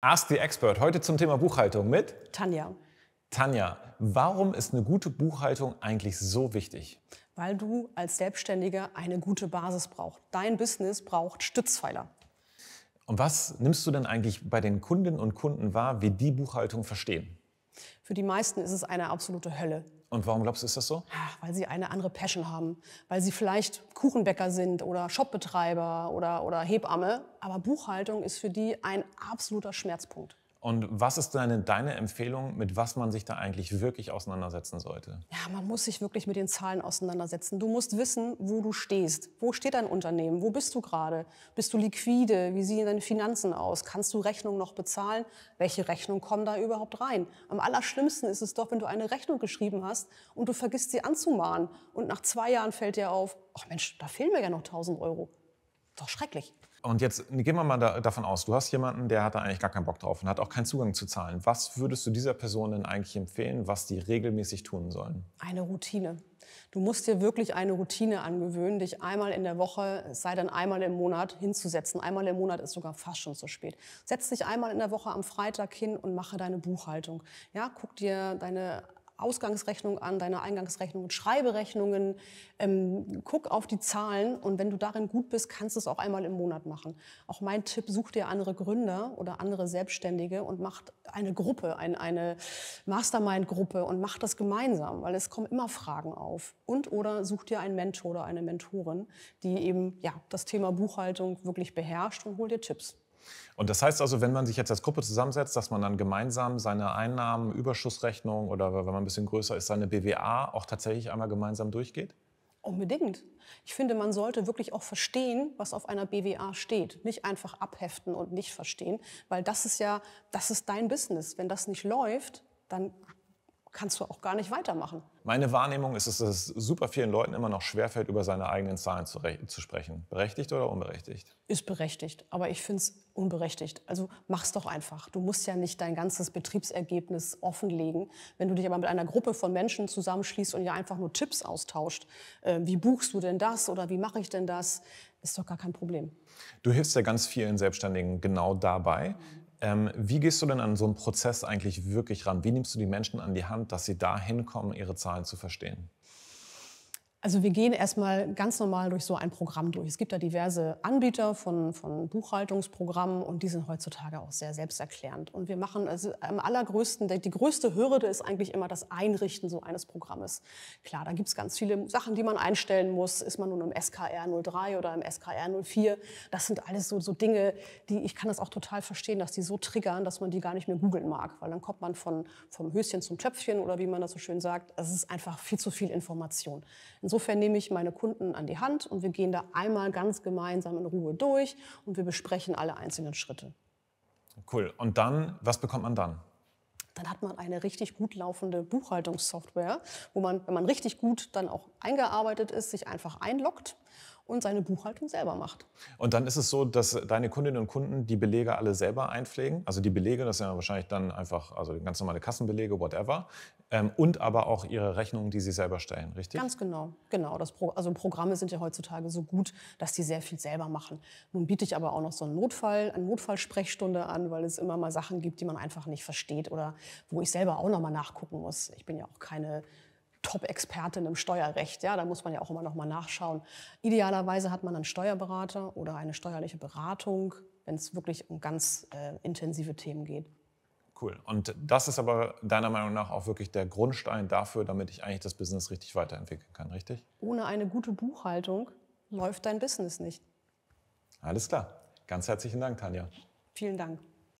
Ask the Expert. Heute zum Thema Buchhaltung mit Tanja. Tanja, warum ist eine gute Buchhaltung eigentlich so wichtig? Weil du als Selbstständiger eine gute Basis brauchst. Dein Business braucht Stützpfeiler. Und was nimmst du denn eigentlich bei den Kundinnen und Kunden wahr, wie die Buchhaltung verstehen? Für die meisten ist es eine absolute Hölle. Und warum glaubst du, ist das so? Weil sie eine andere Passion haben. Weil sie vielleicht Kuchenbäcker sind oder Shopbetreiber oder, oder Hebamme. Aber Buchhaltung ist für die ein absoluter Schmerzpunkt. Und was ist deine, deine Empfehlung, mit was man sich da eigentlich wirklich auseinandersetzen sollte? Ja, man muss sich wirklich mit den Zahlen auseinandersetzen. Du musst wissen, wo du stehst. Wo steht dein Unternehmen? Wo bist du gerade? Bist du liquide? Wie sehen deine Finanzen aus? Kannst du Rechnungen noch bezahlen? Welche Rechnungen kommen da überhaupt rein? Am allerschlimmsten ist es doch, wenn du eine Rechnung geschrieben hast und du vergisst sie anzumahnen. Und nach zwei Jahren fällt dir auf, ach Mensch, da fehlen mir ja noch 1000 Euro. Doch schrecklich. Und jetzt gehen wir mal da, davon aus, du hast jemanden, der hat da eigentlich gar keinen Bock drauf und hat auch keinen Zugang zu Zahlen. Was würdest du dieser Person denn eigentlich empfehlen, was die regelmäßig tun sollen? Eine Routine. Du musst dir wirklich eine Routine angewöhnen, dich einmal in der Woche, es sei denn einmal im Monat, hinzusetzen. Einmal im Monat ist sogar fast schon zu spät. Setz dich einmal in der Woche am Freitag hin und mache deine Buchhaltung. Ja, guck dir deine Ausgangsrechnung an, deine Eingangsrechnungen, schreibe Rechnungen, ähm, guck auf die Zahlen und wenn du darin gut bist, kannst du es auch einmal im Monat machen. Auch mein Tipp, such dir andere Gründer oder andere Selbstständige und mach eine Gruppe, ein, eine Mastermind-Gruppe und mach das gemeinsam, weil es kommen immer Fragen auf. Und oder such dir einen Mentor oder eine Mentorin, die eben ja, das Thema Buchhaltung wirklich beherrscht und hol dir Tipps. Und das heißt also, wenn man sich jetzt als Gruppe zusammensetzt, dass man dann gemeinsam seine Einnahmen, Überschussrechnung oder wenn man ein bisschen größer ist, seine BWA auch tatsächlich einmal gemeinsam durchgeht? Unbedingt. Ich finde, man sollte wirklich auch verstehen, was auf einer BWA steht. Nicht einfach abheften und nicht verstehen, weil das ist ja, das ist dein Business. Wenn das nicht läuft, dann kannst du auch gar nicht weitermachen. Meine Wahrnehmung ist, dass es super vielen Leuten immer noch schwerfällt, über seine eigenen Zahlen zu, zu sprechen. Berechtigt oder unberechtigt? Ist berechtigt, aber ich finde es unberechtigt. Also mach's doch einfach. Du musst ja nicht dein ganzes Betriebsergebnis offenlegen. Wenn du dich aber mit einer Gruppe von Menschen zusammenschließt und ja einfach nur Tipps austauscht, äh, wie buchst du denn das oder wie mache ich denn das, ist doch gar kein Problem. Du hilfst ja ganz vielen Selbstständigen genau dabei. Ähm, wie gehst du denn an so einen Prozess eigentlich wirklich ran? Wie nimmst du die Menschen an die Hand, dass sie da hinkommen, ihre Zahlen zu verstehen? Also wir gehen erstmal ganz normal durch so ein Programm durch. Es gibt da diverse Anbieter von, von Buchhaltungsprogrammen und die sind heutzutage auch sehr selbsterklärend. Und wir machen also am allergrößten, die größte Hürde ist eigentlich immer das Einrichten so eines Programmes. Klar, da gibt es ganz viele Sachen, die man einstellen muss. Ist man nun im SKR 03 oder im SKR 04? Das sind alles so, so Dinge, die ich kann das auch total verstehen, dass die so triggern, dass man die gar nicht mehr googeln mag. Weil dann kommt man von, vom Höschen zum Töpfchen oder wie man das so schön sagt. Es ist einfach viel zu viel Information. Insofern nehme ich meine Kunden an die Hand und wir gehen da einmal ganz gemeinsam in Ruhe durch und wir besprechen alle einzelnen Schritte. Cool. Und dann, was bekommt man dann? Dann hat man eine richtig gut laufende Buchhaltungssoftware, wo man, wenn man richtig gut dann auch eingearbeitet ist, sich einfach einloggt und seine Buchhaltung selber macht. Und dann ist es so, dass deine Kundinnen und Kunden die Belege alle selber einpflegen. Also die Belege, das sind ja wahrscheinlich dann einfach, also ganz normale Kassenbelege, whatever. Ähm, und aber auch ihre Rechnungen, die sie selber stellen, richtig? Ganz genau, genau. Pro also Programme sind ja heutzutage so gut, dass die sehr viel selber machen. Nun biete ich aber auch noch so einen Notfall, eine Notfallsprechstunde an, weil es immer mal Sachen gibt, die man einfach nicht versteht oder wo ich selber auch noch mal nachgucken muss. Ich bin ja auch keine Top-Expertin im Steuerrecht. Ja, da muss man ja auch immer noch mal nachschauen. Idealerweise hat man einen Steuerberater oder eine steuerliche Beratung, wenn es wirklich um ganz äh, intensive Themen geht. Cool. Und das ist aber deiner Meinung nach auch wirklich der Grundstein dafür, damit ich eigentlich das Business richtig weiterentwickeln kann, richtig? Ohne eine gute Buchhaltung läuft dein Business nicht. Alles klar. Ganz herzlichen Dank, Tanja. Vielen Dank.